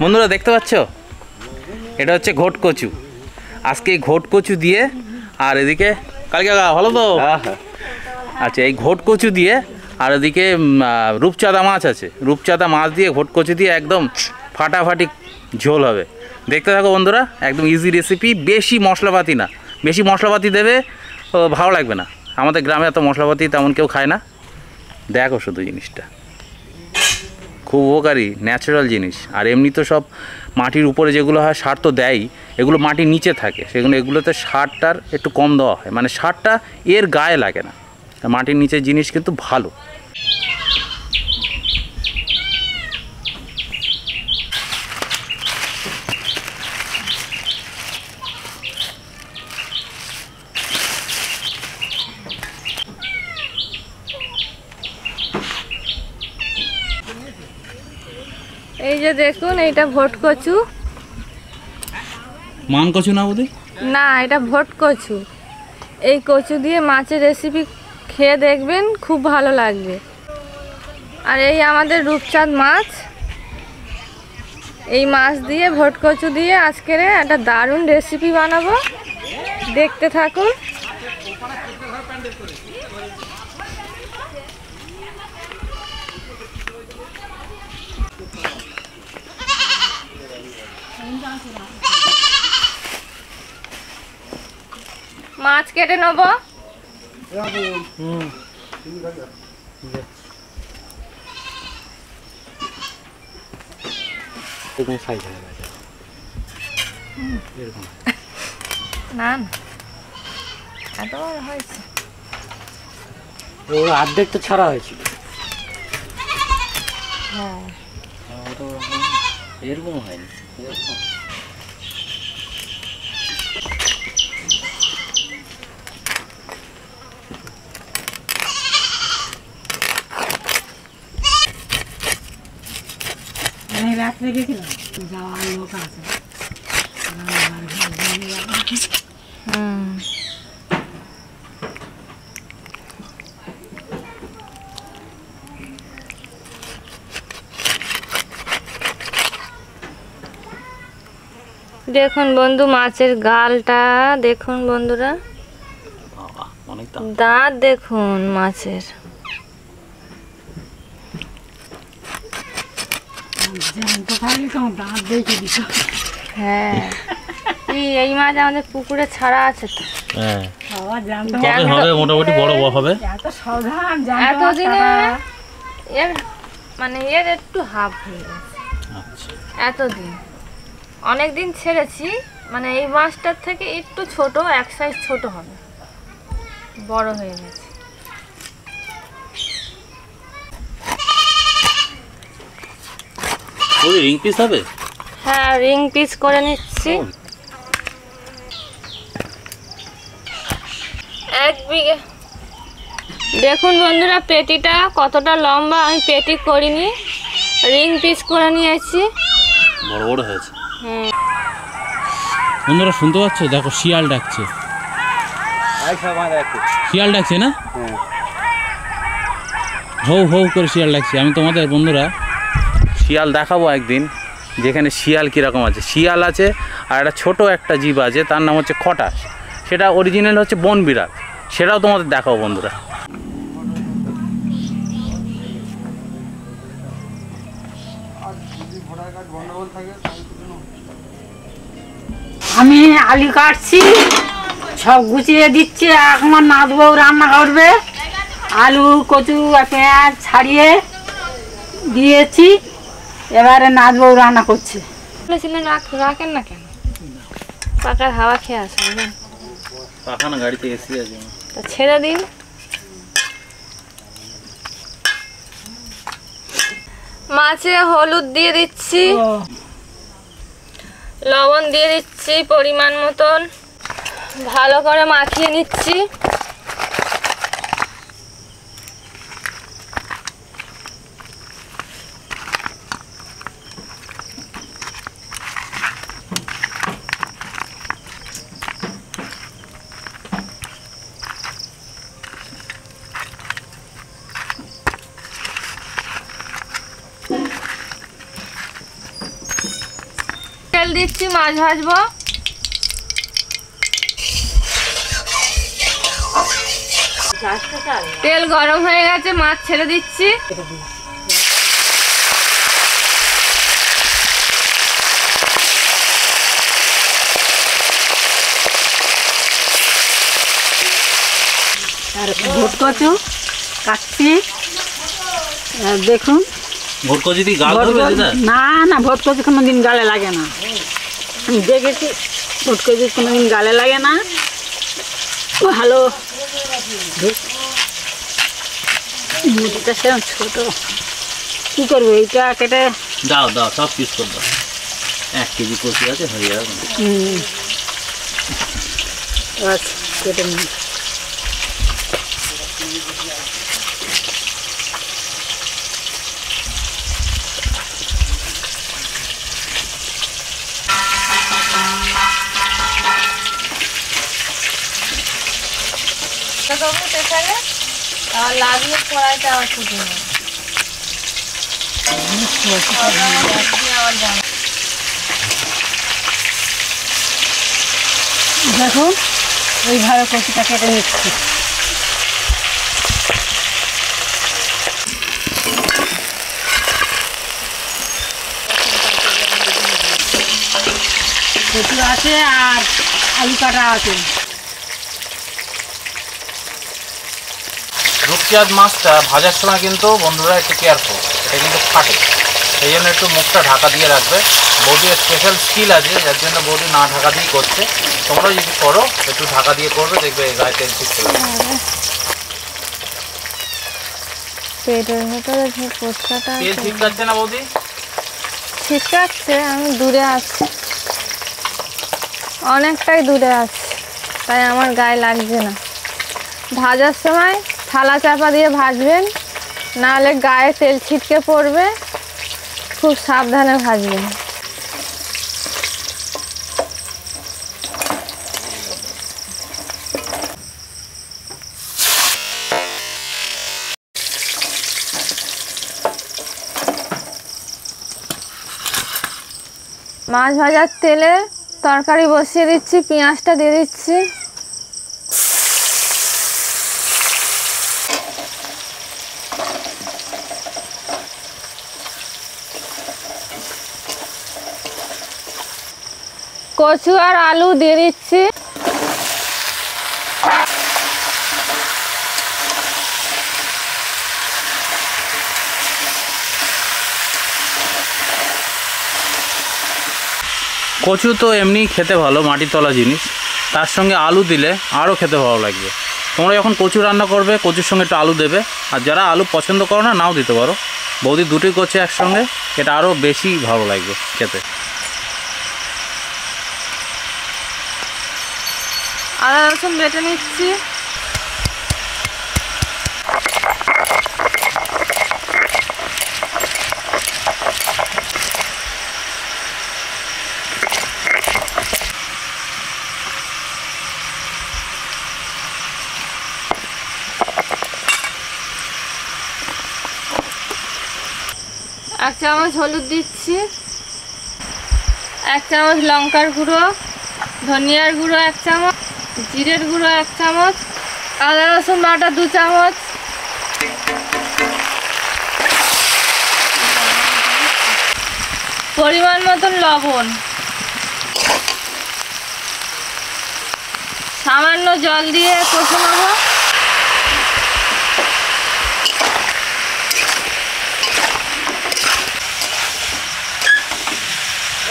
বন্ধুরা দেখতে পাচ্ছ? এটা হচ্ছে ঘোট কচু আজকে এই ঘোট কচু দিয়ে আর এদিকে কালকে ভালো তো? আচ্ছা এই ঘোট কচু দিয়ে আর এদিকে রূপচাঁদা মাছ আছে। রূপচাঁদা মাছ দিয়ে ঘোট কচু দিয়ে একদম ফাটাফাটি ঝোল হবে। দেখতে থাকো বন্ধুরা একদম ইজি রেসিপি বেশি মশলাপাতি না। বেশি মশলাপাতি দেবে ভালো লাগবে না। আমাদের গ্রামে এত মশলাপাতি তেমন কেউ খায় না। দেখো শুধু জিনিসটা। খুব উপকারী ন্যাচারাল জিনিস। আর এমনি তো সব মাটির উপরে যেগুলো হয়, সার তো দেয়ই। এগুলো মাটির নিচে থাকে। সেগুলো, এগুলোতে সারটার একটু কম দেওয়া হয়। মানে সারটা এর গায়ে লাগে না। মাটির নিচের জিনিস কিন্তু ভালো। এই যে দেখুন এইটা ভোট কচু। মান কচু না বুঝি না এটা ভোট কচু। এই কচু দিয়ে মাছের রেসিপি খেয়ে দেখবেন খুব ভালো লাগবে। আর এই আমাদের রূপচাঁদ মাছ। এই মাছ দিয়ে ভোট কচু দিয়ে আজকের একটা দারুণ রেসিপি বানাবো। দেখতে থাকুন। মাছ কেটে নেব। না না এত 오늘 안될듯 차라 지금. 아. 일본 가야 일본. नहीं रात में किसी ना जावा लोग आ जाए দেখুন বন্ধু মাছের গালটা দেখুন বন্ধুরা। দাঁত দেখুন মাছের। হ্যাঁ। এই এই মাছ আমাদের পুকুরে ছাড়া আছে তো। হ্যাঁ। হবে? মোটামুটি বড় হবে। এতদিনে এর মানে এর একটু হাফ হয়ে গেছে। আচ্ছা। এতদিন। অনেক দিন ছেড়েছি মানে এই মাছটার থেকে একটু ছোট এক সাইজ ছোট হবে। বড় হয়ে গেছে। ওই রিং পিস হবে? হ্যাঁ রিং পিস করে নিচ্ছি। এক বিঘে। দেখুন বন্ধুরা পেটিটা কতটা লম্বা আমি পেটি করিনি। রিং পিস করে নিয়েছি। বড় বড় হয়েছে। বন্ধুরা, শুনতে পাচ্ছ? দেখো, শিয়াল ডাকছে। শিয়াল ডাকছে না? হৌ হৌ করে শিয়াল ডাকছে। আমি তোমাদের বন্ধুরা, শিয়াল দেখাবো একদিন, যেখানে শিয়াল কীরকম আছে। শিয়াল আছে আর একটা ছোট একটা জীব আছে, তার নাম হচ্ছে খটাস সেটা অরিজিনাল হচ্ছে বন বিড়াল সেটাও তোমাদের দেখাবো বন্ধুরা। আমি আলু কাটছি সব গুছিয়ে দিচ্ছি এখন নাথ বউ রান্না করবে। আলু কচু আর পেঁয়াজ ছাড়িয়ে দিয়েছি এবারে নাথ বউ রান্না করছে। বলেছিলেন রাখেন না কেন? পাকার হাওয়া খেয়ে আসুন পাখানা গাড়িতে এসি আছে। তা ছেড়ে দিন। মাছে হলুদ দিয়ে দিচ্ছি। লবণ দিয়ে দিচ্ছি পরিমাণ মতন। ভালো করে মাখিয়ে নিচ্ছি। তেল মাছ ভাজবো। তেল গরম হয়ে গেছে মাছ ছেড়ে দিচ্ছি। আর ভোট কচু কাটছি। আর দেখুন। ভোট কচু কচু- না না ভোট কচু কোনোদিন গালে লাগে না। আমি দেখেছি ভোট কচু কোনোদিন গালে লাগে না ভালো। মুরগিটা সেরকম ছোট। কী করব এইটা কেটে দাও দাও সব পিস করে দাও। এক কেজি কচু আছে হয়ে যাবে। হুম। বাস কেটে নিই। আর লাগিয়ে কড়াইটা আবার ফুটে ওইভাবে কচিটা কেটে নিচ্ছি। কচু আছে আর আলু কাটা আছে। রূপচাঁদ মাছটা ভাজার সময় কিন্তু বন্ধুরা একটু কেয়ারফুল এটা কিন্তু ফাটে। সেই জন্য একটু মুখটা ঢাকা দিয়ে রাখবে। বৌদির স্পেশাল স্কিল আছে যার জন্য বৌদি না ঢাকা দিয়ে করছে। তোমরা যদি করো একটু ঢাকা দিয়ে করবে দেখবে গায়ে তেল লাগবে পেটের ভেতরে যে পোস্তাটা তেল ছিটকাচ্ছে না বৌদি? ছিটকাচ্ছে আমি দূরে আছি। অনেকটাই দূরে আছি তাই আমার গায়ে লাগছে না। ভাজার সময় থালা চাপা দিয়ে ভাজবেন, নাহলে গায়ে তেল ছিটকে পড়বে, খুব সাবধানে ভাজবেন। মাছ ভাজার তেলে তরকারি বসিয়ে দিচ্ছি, পেঁয়াজটা দিয়ে দিচ্ছি। কচু আর আলু দিয়ে দিচ্ছি। কচু তো এমনি খেতে ভালো, মাটির তলা জিনিস। তার সঙ্গে আলু দিলে আরও খেতে ভালো লাগবে। তোমরা যখন কচু রান্না করবে, কচুর সঙ্গে একটু আলু দেবে। আর যারা আলু পছন্দ করো না, নাও দিতে পারো। বৌদি দুটোই করছে একসঙ্গে, এটা আরও বেশি ভালো লাগবে খেতে। আদা রসুন বেটে নিচ্ছি। এক চামচ হলুদ দিচ্ছি। এক চামচ লঙ্কার গুঁড়ো, ধনিয়ার গুঁড়ো এক চামচ। জিরের গুঁড়ো এক চামচ, আদা রসুন বাটা দু চামচ। পরিমাণ মতন লবণ। সামান্য জল দিয়ে কষে নেব।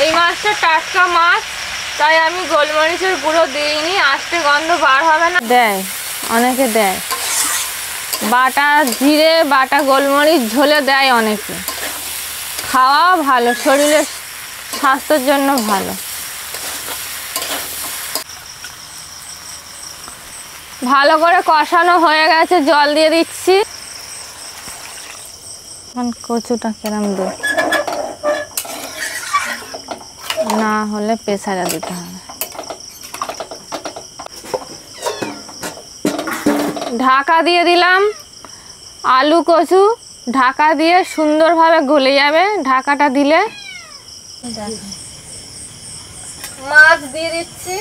এই মাছটা টাটকা মাছ। তাই আমি গোলমরিচের গুঁড়ো দিইনি আস্তে গন্ধ বার হবে না। দেয়, অনেকে দেয়। বাটা জিরে, বাটা গোলমরিচ ঝোলে দেয় অনেকে। খাওয়া ভালো, শরীরের স্বাস্থ্যের জন্য ভালো। ভালো করে কষানো হয়ে গেছে, জল দিয়ে দিচ্ছি। কচুটা কেরম দেব না হলে প্রেসারে দিতে হবে। ঢাকা দিয়ে দিলাম। আলু, কচু ঢাকা দিয়ে সুন্দরভাবে গলে যাবে। ঢাকাটা দিলে মাছ দিয়ে দিচ্ছি।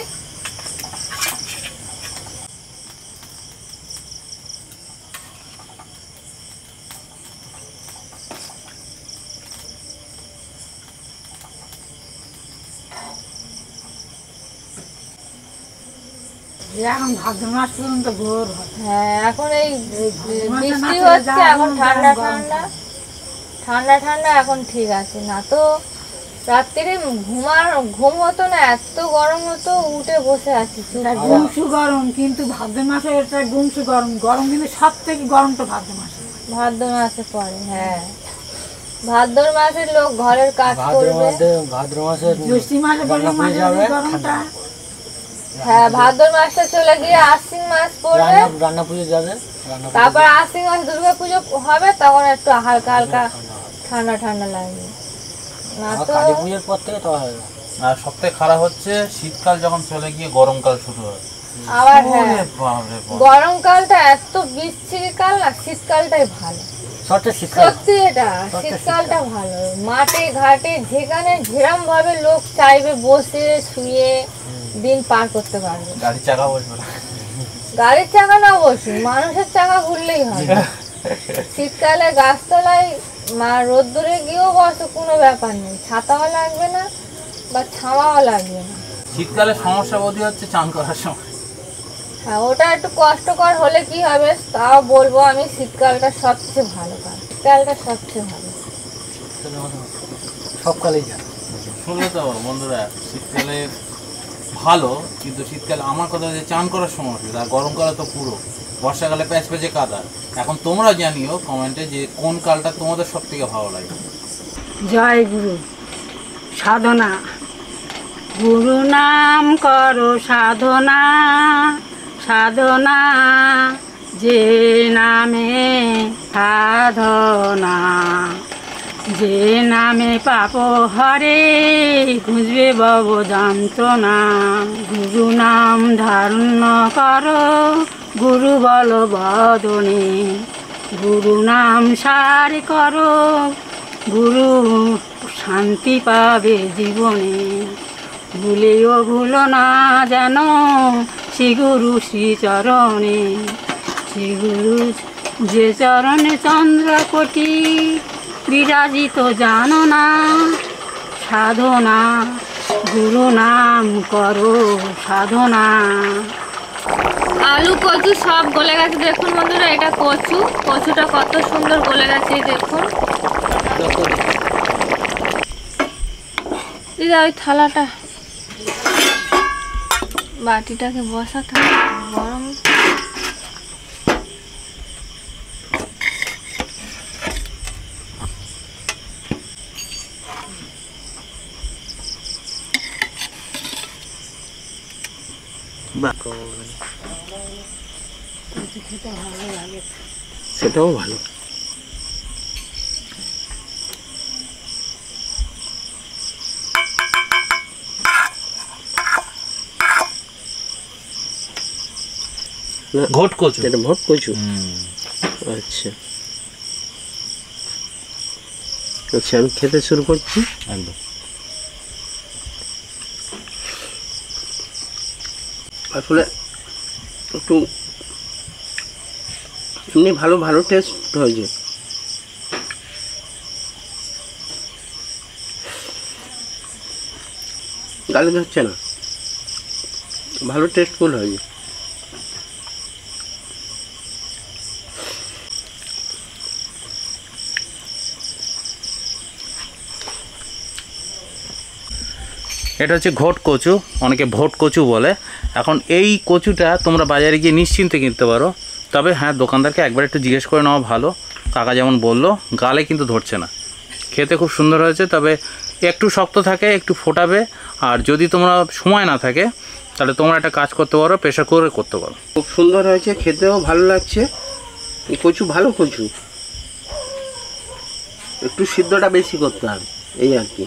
এখন ভাদ্র মাস পর্যন্ত ভোর হয়। হ্যাঁ এখন এই বৃষ্টি হচ্ছে এখন ঠান্ডা ঠান্ডা। ঠান্ডা ঠান্ডা এখন ঠিক আছে। না তো রাত্রিরে ঘুমার ঘুম হতো না এত গরম হতো উঠে বসে আছি। গুমসু গরম কিন্তু ভাদ্র মাসে এটা গুমসু গরম। গরম কিন্তু সব থেকে গরমটা ভাদ্র মাসে। ভাদ্র মাসে পড়ে হ্যাঁ। ভাদ্র মাসের লোক ঘরের কাজ করবে। মাসে ভাদ্র মাসে জ্যৈষ্ঠী মাসে গরমটা হ্যাঁ ভাদ্র মাসটা চলে গিয়ে আশ্বিন মাস পড়বে। রান্না পুজো যাবে তারপর আশ্বিন মাস দুর্গা পুজো হবে তখন একটু হালকা হালকা ঠান্ডা ঠান্ডা লাগবে। না আর তো কালী পুজোর পর থেকে তো হবে আর সবথেকে খারাপ হচ্ছে শীতকাল যখন চলে গিয়ে গরমকাল শুরু হয়। আবার হ্যাঁ। গরমকালটা এত বিচ্ছিরি কাল না শীতকালটাই ভালো। সত্যি এটা শীতকালটা ভালো। মাঠে ঘাটে যেখানে যেরম ভাবে লোক চাইবে বসে শুয়ে দিন পার করতে পারবে। গাড়ির চাকা বসবে না। গাড়ির চাকা না বসুন মানুষের চাকা ঘুরলেই হবে। শীতকালে গাছতলায় মা রোদ্দুরে গিয়েও বসো কোনো ব্যাপার নেই। ছাতাও লাগবে না বা ছাওয়াও লাগবে না। শীতকালে সমস্যা বোধ হচ্ছে চান করার সময়। হ্যাঁ ওটা একটু কষ্টকর হলে কি হবে তাও বলব আমি শীতকালটা সবচেয়ে ভালো কাল শীতকালটা সবচেয়ে ভালো। সব কালেই যাবে শুনলে তো বন্ধুরা শীতকালে ভালো, কিন্তু শীতকালে আমার কথা হচ্ছে চান করার সময় অসুবিধা আর গরমকালে তো পুরো। বর্ষাকালে প্যাচ প্যাচে কাদা এখন তোমরা জানিও কমেন্টে যে কোন কালটা তোমাদের সব থেকে ভালো লাগে। জয় গুরু। সাধনা। গুরু নাম করো সাধনা। সাধনা যে নামে সাধনা। যে নামে পাপ হরে, খুঁজবে বব যন্ত্রণা গুরু নাম ধারণ করো, গুরু বল বদনে। গুরু নাম সার করো, গুরু শান্তি পাবে জীবনে। ভুলেও ভুলো না যেন শ্রী গুরু শ্রী চরণে শ্রী গুরু যে চরণে চন্দ্রকোটি বিরাজিত জানো না সাধনা গুরু নাম করো, সাধনা। আলু, কচু সব গলে গেছে। দেখুন বন্ধুরা, এটা কচু। কচুটা কত সুন্দর গলে গেছে দেখুন। দিদা, ওই থালাটা, বাটিটাকে বসাতে সেটাও ভালো। ঘট কচু। এটা ভোট কচু? আচ্ছা। আচ্ছা আমি খেতে শুরু করছি। একদম। আসলে একটু এমনি ভালো ভালো টেস্ট হয়েছে। গালি ধরছে না। ভালো টেস্টফুল হয়েছে। এটা হচ্ছে ঘট কচু, অনেকে ভোট কচু বলে। এখন এই কচুটা তোমরা বাজারে গিয়ে নিশ্চিন্তে কিনতে পারো। তবে হ্যাঁ দোকানদারকে একবার একটু জিজ্ঞেস করে নেওয়া ভালো। কাকা যেমন বলল, গালে কিন্তু ধরছে না। খেতে খুব সুন্দর হয়েছে, তবে একটু শক্ত থাকে, একটু ফোটাবে। আর যদি তোমরা সময় না থাকে, তাহলে তোমরা একটা কাজ করতে পারো প্রেশার করে করতে পারো। খুব সুন্দর হয়েছে, খেতেও ভালো লাগছে। কচু, ভালো কচু। একটু সিদ্ধটা বেশি করতে হবে, এই আর কি।